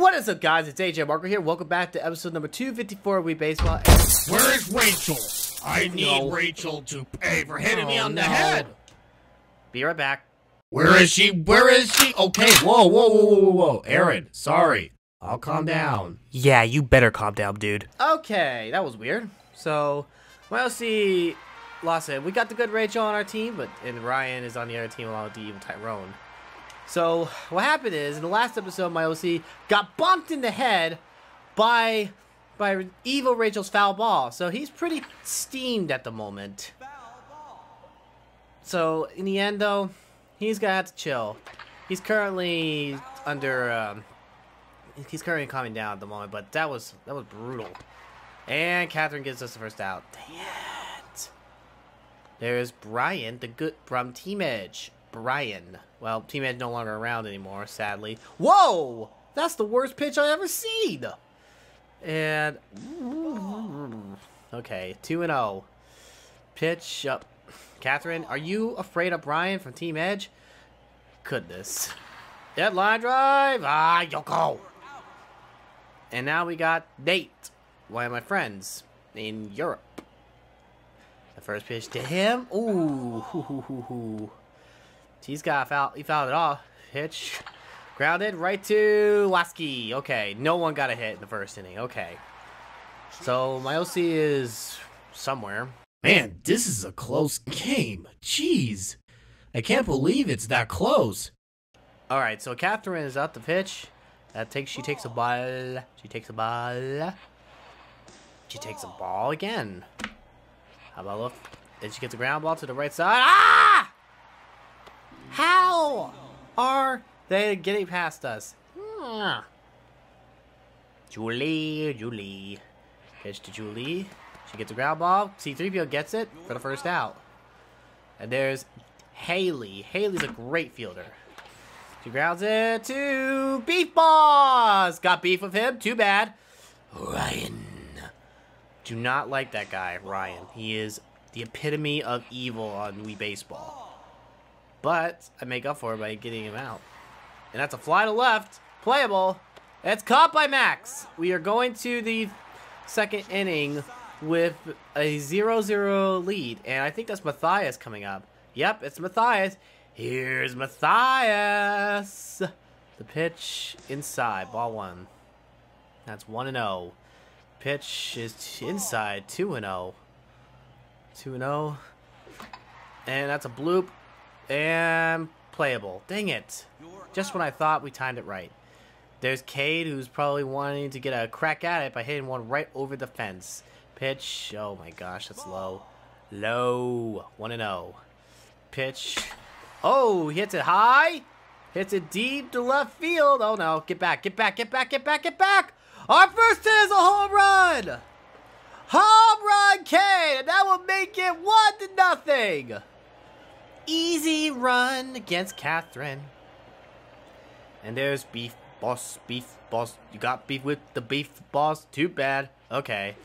What is up, guys? It's AJ Markle here. Welcome back to episode number 254 of Wii Baseball. Where is Rachel? I need No. Rachel to pay for hitting me Oh, on the head. Be right back. Where is she? Where is she? Okay, whoa, whoa, whoa, whoa, whoa, whoa. Aaron, sorry. I'll calm down. Yeah, you better calm down, dude. Okay, that was weird. So, well, see, Lawson, we got the good Rachel on our team, but and Ryan is on the other team along with the evil Tyrone. So, what happened is, in the last episode, my OC got bumped in the head by by evil Rachel's foul ball. So he's pretty steamed at the moment. So in the end, though, he's gonna have to chill. He's currently under. Um, he's currently calming down at the moment, but that was that was brutal. And Catherine gives us the first out. There's Brian, the good from Team Edge. Brian. Well, Team Edge no longer around anymore, sadly. Whoa! That's the worst pitch I ever seen. And okay, two and zero. Pitch up. Catherine, are you afraid of Brian from Team Edge? Goodness. Dead line drive. Ah, Yoko. And now we got Nate, one of my friends in Europe. The first pitch to him. Ooh, He's got foul. He fouled it off. Pitch, grounded right to Lasky. Okay, no one got a hit in the first inning. Okay, so my OC is somewhere. Man, this is a close game. Jeez. I can't believe it's that close. All right, so Catherine is out the pitch. That takes she takes a ball. She takes a ball. She takes a ball again. How about look? And she gets a ground ball to the right side. Ah! How are they getting past us? Hmm. Julie, Julie. Pitch to Julie. She gets a ground ball. C3PO gets it for the first out. And there's Haley. Haley's a great fielder. She grounds it to Beef Boss. Got beef with him. Too bad. Ryan. Do not like that guy, Ryan. He is the epitome of evil on Wii Baseball. But I make up for it by getting him out. And that's a fly to left. Playable. It's caught by Max. We are going to the second inning with a 0-0 lead. And I think that's Matthias coming up. Yep, it's Matthias. Here's Matthias. The pitch inside, ball one. That's 1 and 0. Pitch is inside, 2 and 0. 2 and 0. And that's a bloop. And playable. Dang it. Just when I thought we timed it right. There's Cade, who's probably wanting to get a crack at it by hitting one right over the fence. Pitch. Oh my gosh, that's low. Low. 1 and 0. Pitch. Oh, he hits it high. Hits it deep to left field. Oh no, get back, get back, get back, get back, get back. Our first hit is a home run. Home run, Cade. And that will make it 1 to nothing. Easy run against Catherine. And there's beef boss, beef boss. You got beef with the beef boss? Too bad. Okay.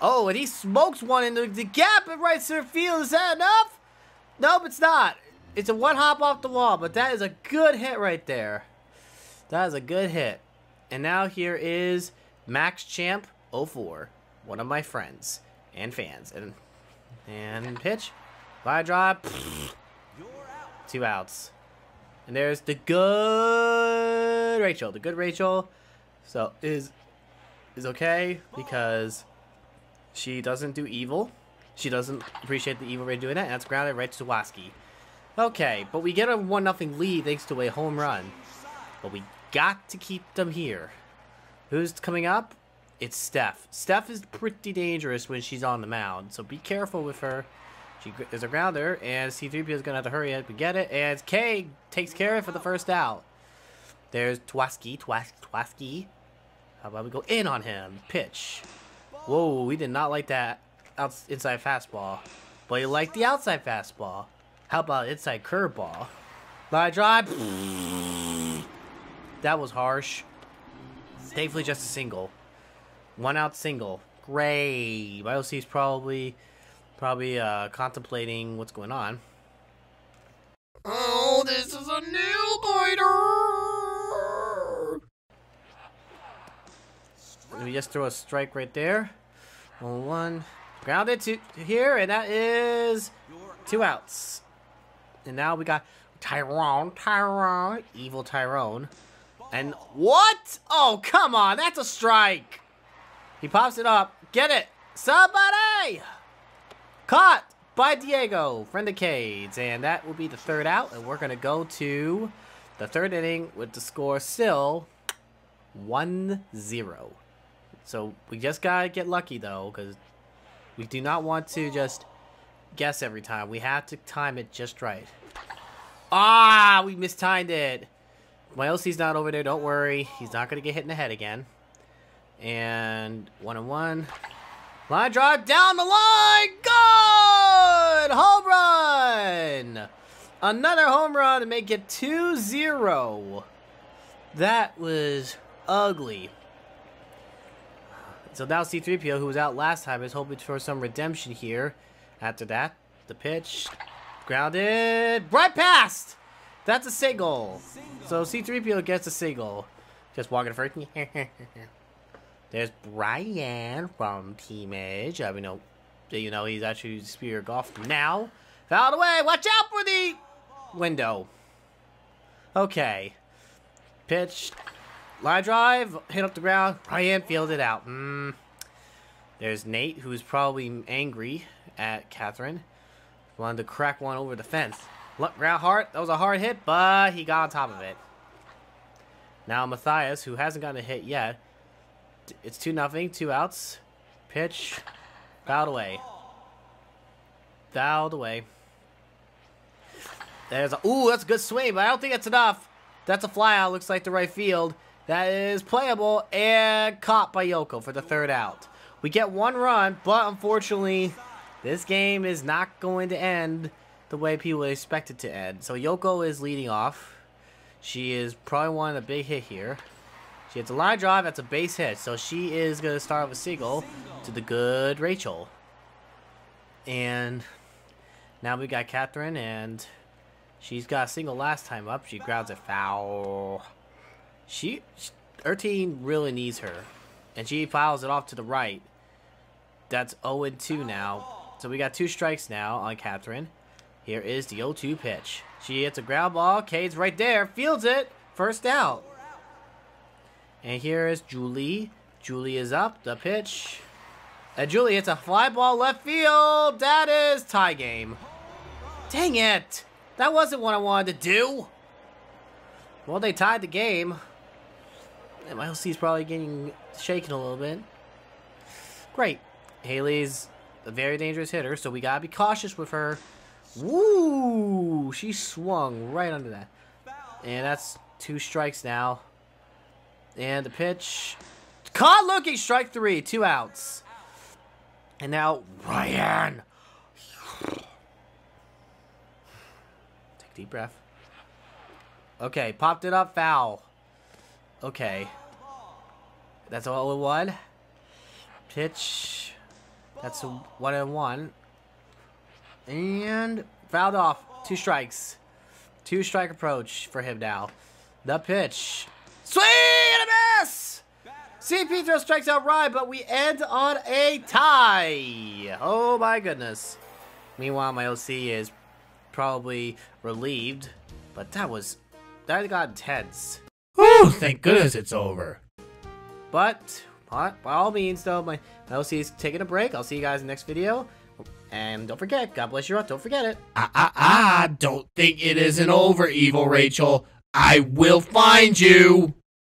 Oh, and he smokes one into the gap at right center field. Is that enough? Nope, it's not. It's a one hop off the wall, but that is a good hit right there. That is a good hit. And now here is Max Champ 04, one of my friends and fans. And and pitch, fly drive, two outs. And there's the good Rachel. The good Rachel, so is is okay because she doesn't do evil. She doesn't appreciate the evil Ray doing that, and that's grounded right to Waski. Okay, but we get a 1 nothing lead thanks to a home run. But we got to keep them here. Who's coming up? It's Steph. Steph is pretty dangerous when she's on the mound, so be careful with her. She is a grounder, and C3PO is going to have to hurry up and get it, and K takes care of it for the first out. There's Twaski, Twas Twaski. How about we go in on him? Pitch. Whoa, we did not like that out inside fastball. But you like the outside fastball. How about inside curveball? Line drive. That was harsh. Thankfully, just a single. One out single. Great. My OC is probably, probably uh, contemplating what's going on. Oh, this is a nail biter. we just throw a strike right there. One, one. Grounded to here, and that is two outs. And now we got Tyrone, Tyrone, evil Tyrone. And what? Oh, come on, that's a strike. He pops it up. Get it. Somebody! Caught by Diego, friend of Cade's. And that will be the third out. And we're going to go to the third inning with the score still 1-0. So we just got to get lucky, though, because we do not want to just guess every time. We have to time it just right. Ah, we mistimed it. My OC's not over there. Don't worry. He's not going to get hit in the head again. And one and one. Line drive down the line. Good! Home run! Another home run to make it 2-0. That was ugly. So now C-3PO, who was out last time, is hoping for some redemption here. After that, the pitch. Grounded. Right past! That's a single. So C-3PO gets a single. Just walking first. There's Brian from Team Edge. I mean, know, you know, he's actually spear golf now. Fouled away. Watch out for the window. Okay. Pitch. Line drive. Hit up the ground. Ryan fielded out. Mm. There's Nate, who's probably angry at Catherine. Wanted to crack one over the fence. Look, ground hard. That was a hard hit, but he got on top of it. Now Matthias, who hasn't gotten a hit yet, it's 2 nothing, two outs. Pitch. Fouled away. Fouled away. There's a... Ooh, that's a good swing, but I don't think that's enough. That's a flyout. Looks like the right field. That is playable and caught by Yoko for the third out. We get one run, but unfortunately, this game is not going to end the way people expect it to end. So Yoko is leading off. She is probably of the big hit here. She hits a line drive. That's a base hit. So she is going to start with a single to the good Rachel. And now we got Catherine, and she's got a single last time up. She grounds a foul. She, her team really needs her. And she fouls it off to the right. That's 0-2 now. So we got two strikes now on Catherine. Here is the 0-2 pitch. She hits a ground ball. Cade's right there. Fields it. First out. And here is Julie. Julie is up. The pitch. And Julie hits a fly ball left field. That is tie game. Dang it. That wasn't what I wanted to do. Well, they tied the game. And my LC is probably getting shaken a little bit. Great. Haley's a very dangerous hitter, so we gotta be cautious with her. Woo! She swung right under that. And that's two strikes now. And the pitch. Caught looking, strike three, two outs. And now Ryan. Take a deep breath. Okay, popped it up, foul. Okay. That's all it was. Pitch. That's a one and one. And fouled off. Two strikes. Two strike approach for him now. The pitch. Swing miss! CP throw strikes out Rye, but we end on a tie. Oh my goodness. Meanwhile, my OC is probably relieved, but that was that got intense. Whew, thank goodness it's over. But by, by all means, though, my, my OC is taking a break. I'll see you guys in the next video. And don't forget, God bless you all. Don't forget it. Ah, ah, ah, don't think it isn't over, evil Rachel. I will find you.